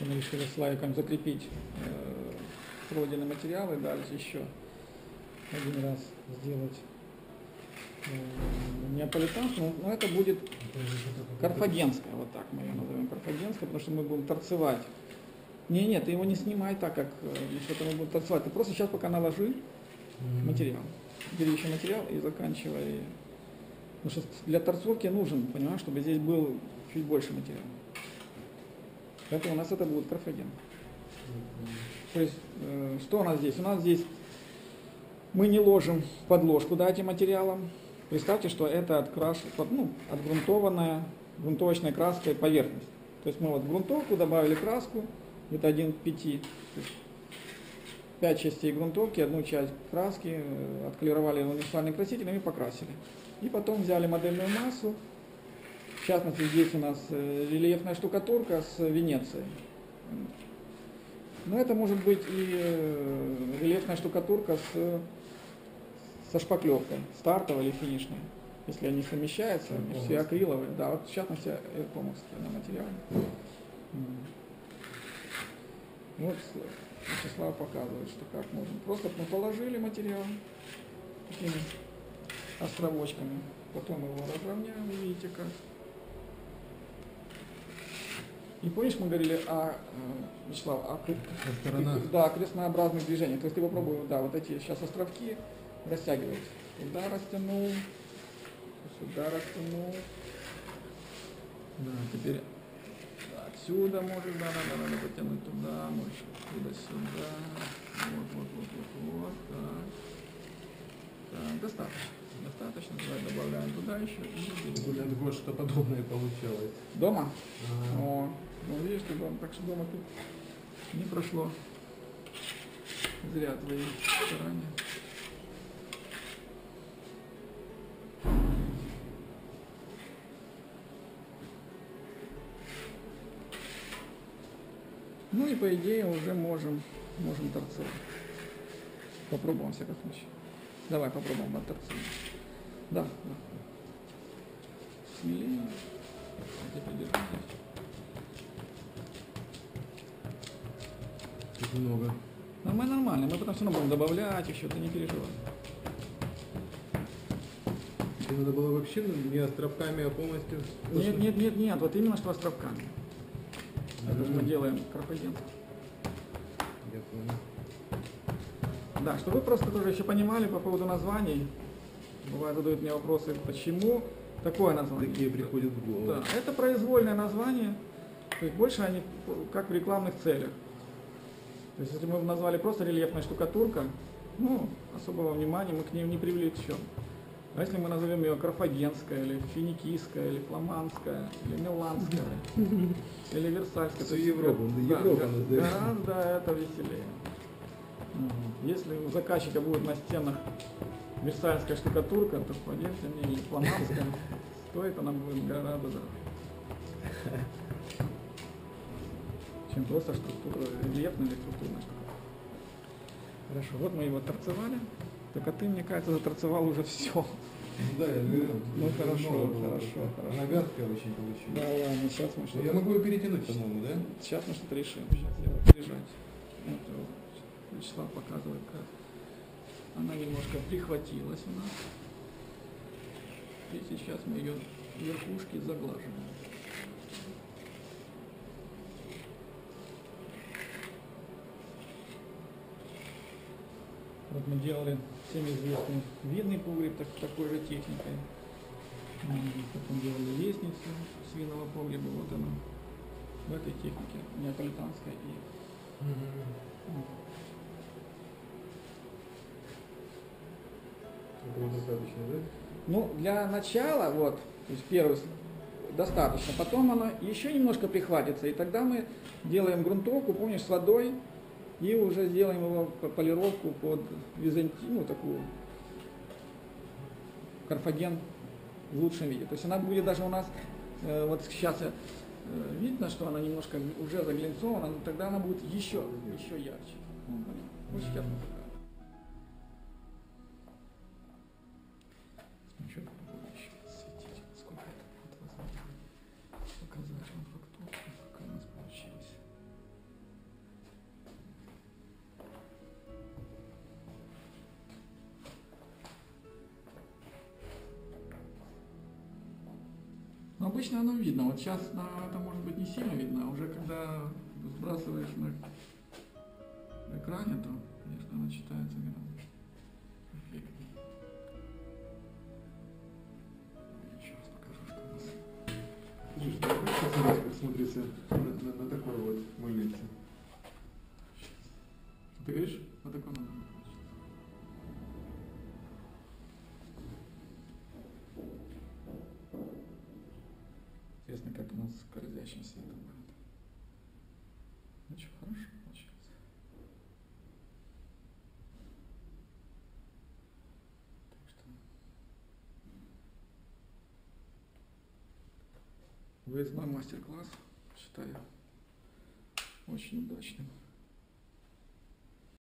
Мы решили с Лайком закрепить э, пройденные материалы, дальше еще один раз сделать э, неаполитанскую, но это будет карфагенская, вот так мы ее назовем, карфагенская, потому что мы будем торцевать. Не, нет, ты его не снимай так, как э, что-то мы будем торцевать. Ты просто сейчас пока наложи материал. Бери еще материал и заканчивай. Потому что для торцовки нужен, понимаешь, чтобы здесь был чуть больше материала. Поэтому у нас это будет карфаген. То есть, э, что у нас здесь? У нас здесь мы не ложим подложку да, этим материалом. Представьте, что это откраш, ну, отгрунтованная грунтовочной краской поверхность. То есть мы вот грунтовку добавили краску, это 1 к 5. 5 частей грунтовки, одну часть краски, э, отколеровали универсальным красителем и покрасили. И потом взяли модельную массу, в частности здесь у нас э, рельефная штукатурка с Венецией. Но это может быть и э, рельефная штукатурка с, со шпаклевкой, стартовой или финишной, если они совмещаются, они все акриловые. Да, вот в частности эркомовские на материале. Вот Вячеслав показывает, что как можно. Просто мы положили материал такими островочками, потом его разровняем, видите как. И помнишь, мы говорили о, Вячеслав, о, да, крестнообразных движениях. То есть ты попробуй, да, вот эти сейчас островки растягивать. Сюда растянул, сюда растянул. Да, теперь отсюда можешь, да, надо, надо потянуть туда, можешь оттуда сюда. Вот, вот, вот, вот, вот, так. Так, достаточно. Достаточно, давай добавляем туда еще. И вот что подобное получалось. Дома? Ага. О, ну видишь, ты дома, так что дома ты не прошло зря твои старания. Ну и по идее уже можем, можем торцевать. Попробуем, в всяком случае. Давай попробуем отторцевать. Да, да. Смелее. Где подержи Тут много. Нормально, нормально. Мы потом все равно будем добавлять еще, ты не переживай. Это надо было вообще не островками, а полностью... Нет, нет, нет, нет, вот именно что островками. Это же мы делаем карпагент. Я понял. Да, чтобы вы просто тоже еще понимали по поводу названий. Бывает задают мне вопросы, почему такое название. Такие приходят в голову. Да, это произвольное название, то есть больше они как в рекламных целях. То есть если мы назвали просто рельефная штукатурка, ну, особого внимания мы к ним не привлечем. А если мы назовем ее карфагенская, или финикийская, или фламандская, или миланская, или версальская. Все Европа, да, да, это веселее. Если у заказчика будет на стенах версальская штукатурка, то поверьте мне, или фламандская, стоит она будет гораздо дороже. Чем просто структура, рельефная или структурная штукатурка. Хорошо, вот мы его торцевали. Только ты, мне кажется, заторцевал уже все. Да, я Ну хорошо, хорошо, хорошо. Она вязкая очень получилась. Да ладно, сейчас мы Я что-то... могу ее перетянуть, по-моему, да? Сейчас мы что-то решим. Сейчас я. Вот, вот. Вячеслав показывает, как она немножко прихватилась у нас. И сейчас мы ее верхушки заглаживаем. Вот мы делали всем известный видный погреб так, такой же техникой. Потом делали лестницу с винного погреба, вот она в этой технике неаполитанской и м, Этого достаточно, да? Ну, для начала, вот, то есть первый достаточно, потом оно еще немножко прихватится, и тогда мы делаем грунтовку, помнишь, с водой, и уже сделаем его по- полировку под византину, такую, карфаген в лучшем виде. То есть она будет даже у нас, э, вот сейчас э, видно, что она немножко уже заглинцована, но тогда она будет еще, еще ярче. Ну, сейчас мы обычно оно видно. Вот сейчас на, это может быть не сильно видно, а уже когда сбрасываешь на экране, то, конечно, оно читается гораздо. Слушай, как смотрится на, на- на такой вот мыльнице? Ты говоришь? Вот такой надо. Скользящим светом будет. Очень хорошо получается. Так что выездной мастер-класс считаю очень удачным.